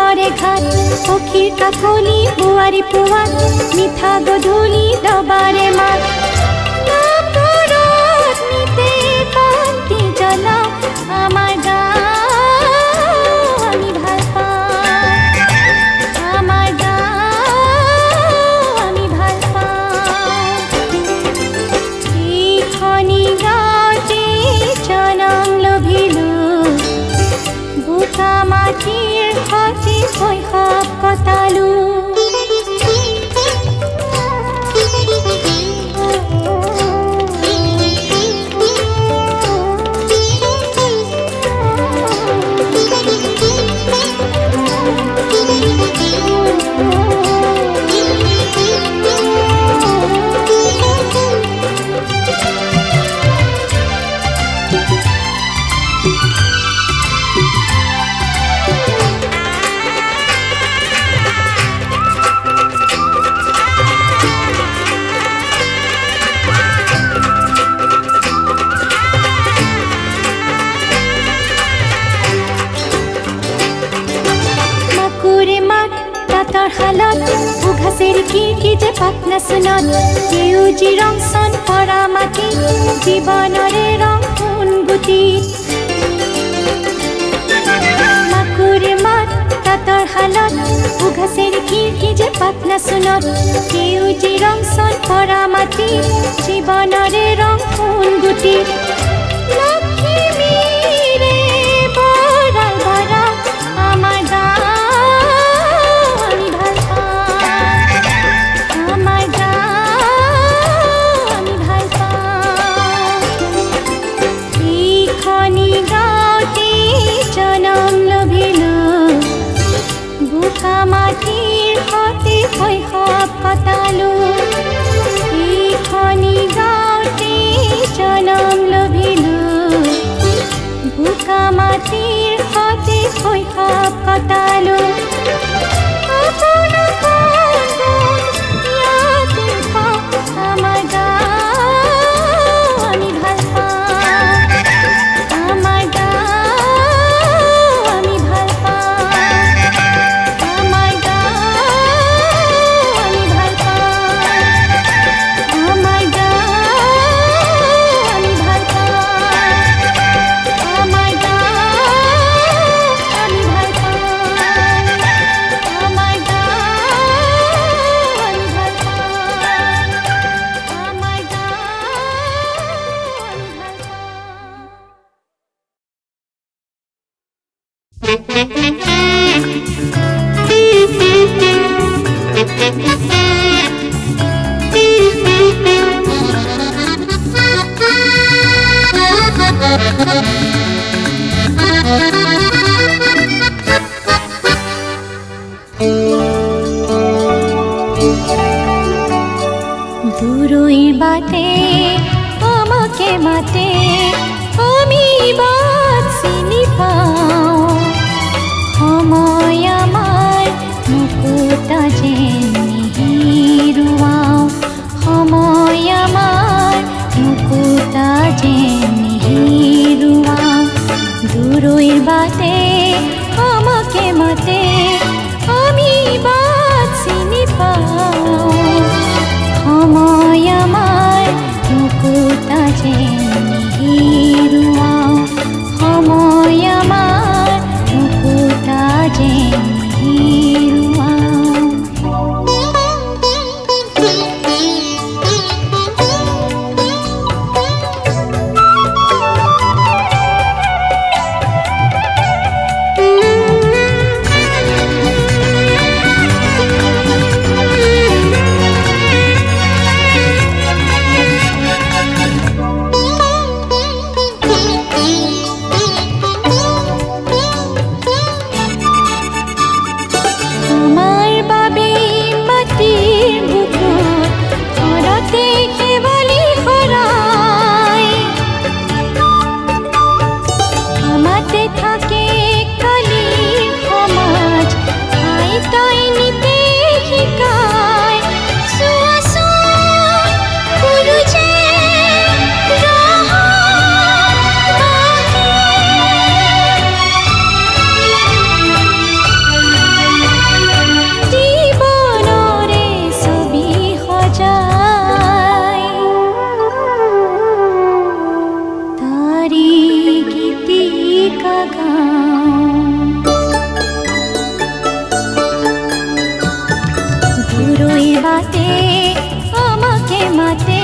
ঘরে ঘর সখীৰ কাষলি বুয়ারি পোৱা মিঠা গধুলি দবারে মা আমাৰ तालू গছেৰ খিৰিকী যে পাটনা চুনত সেউজী ৰং চন পৰা মাটি জীৱনৰে ৰং সোণ গুটি মাকুৰ মাত তাঁতৰ শালত গছেৰ খিৰিকী যে পাটনা সেউজী ৰং চন পৰা মাটি জীৱনৰে ৰং সোণ গুটি Thank you. দূৰৈ বাটে আমাকে মাতে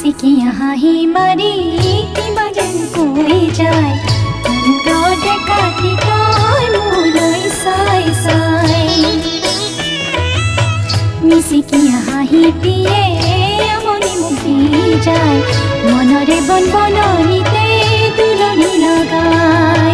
आसी के यहाँ ही मरी ती बजन कोई जाए रोड का ठिकानूलोई साई साई मिसी के यहाँ ही पिए अमोनी मुफी जाए मनोरे बन बनो नीते दुलोनी लगाए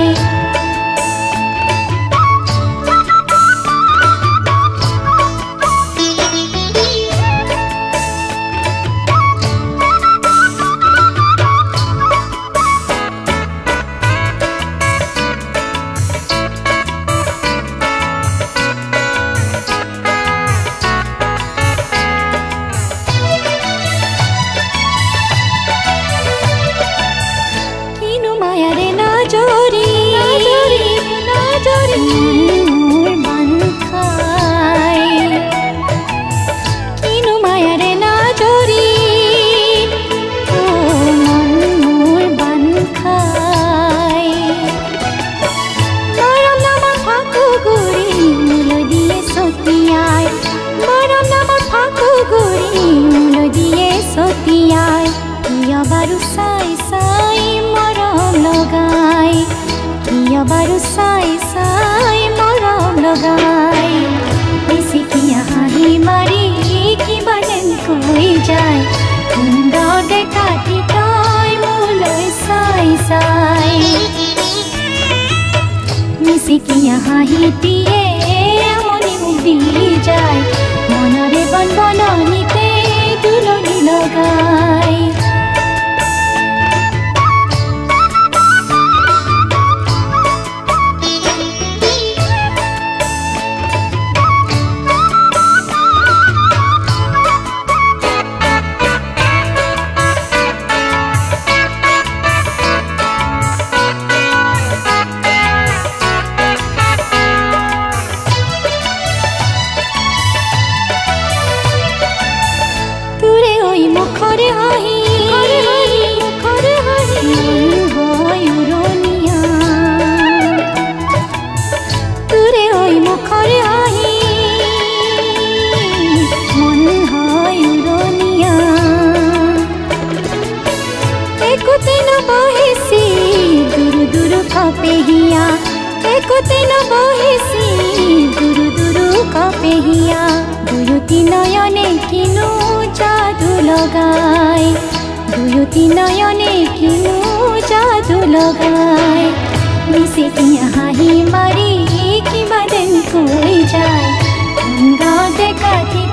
यहाँ ही पिए मुनि जाए। कपेहिया एक तीन बहिसी दुरु दुरु कपेहिया दुयुति नयने किनु जादु लगाए दुयुति नयने किनु जादु लगाए मिसे तिया हाही मारी एक ही बदन कोई जाए गंगा देखा थी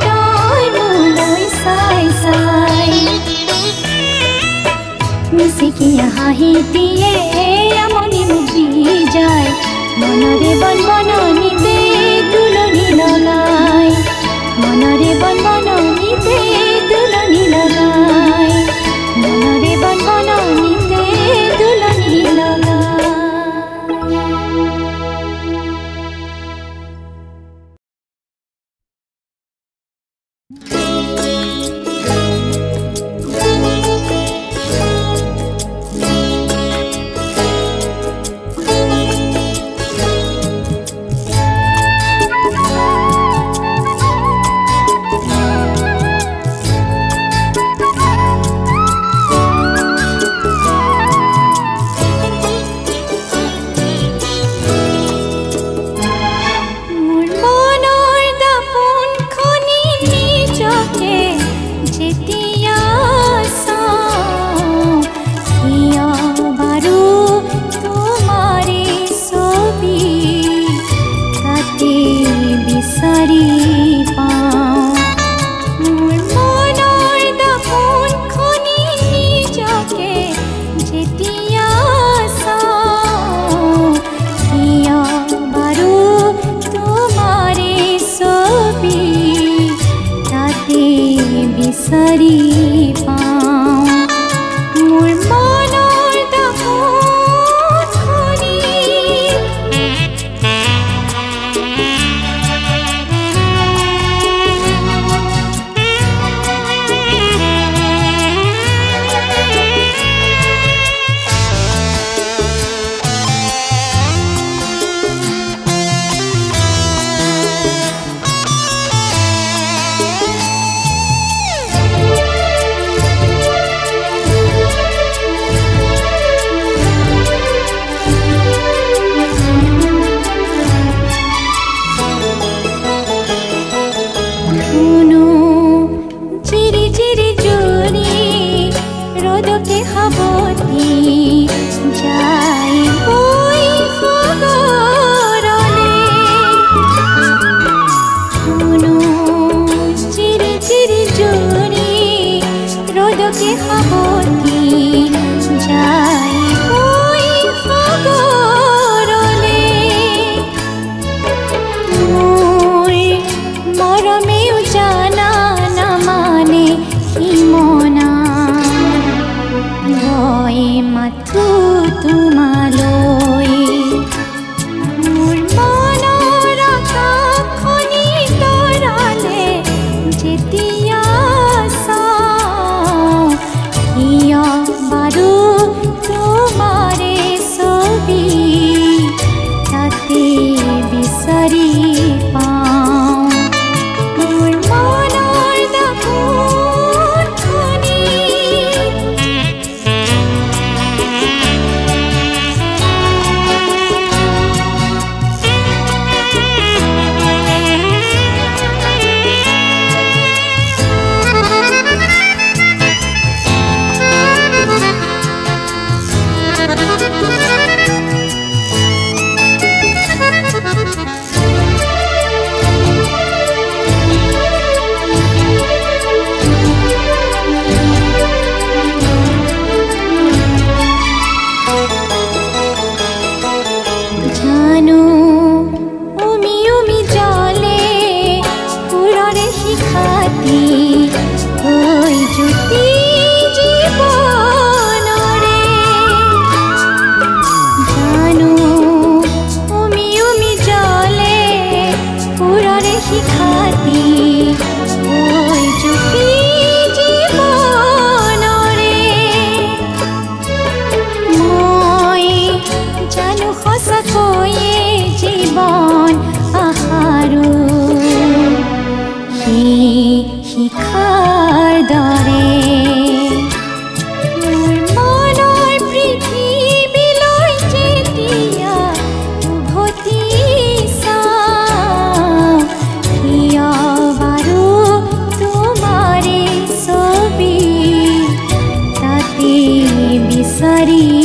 हरी